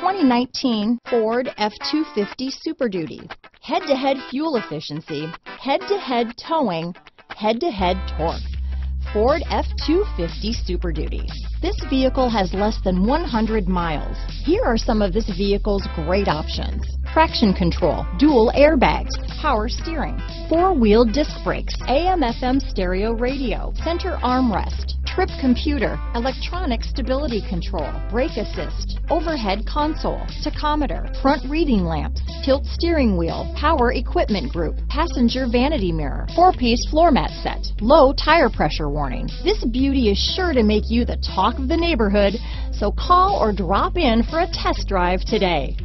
2019 Ford F-250 Super Duty. Head-to-head fuel efficiency, head-to-head towing, head-to-head torque. Ford F-250 Super Duty. This vehicle has less than 100 miles. Here are some of this vehicle's great options. Traction control, dual airbags, power steering, four-wheel disc brakes, AM-FM stereo radio, center armrest, trip computer, electronic stability control, brake assist, overhead console, tachometer, front reading lamps, tilt steering wheel, power equipment group, passenger vanity mirror, four-piece floor mat set, low tire pressure warning. This beauty is sure to make you the talk of the neighborhood, so call or drop in for a test drive today.